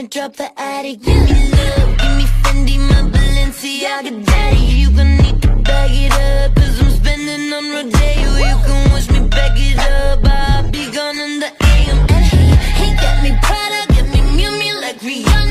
wanna drop the attic. Give me love, give me Fendi, my Balenciaga daddy. You gon' need to bag it up Cause I'm spending on Rodeo. You can wish me back it up I'll be gone in the AM And he, he got me Prada, got me Miu Miu like Rihanna.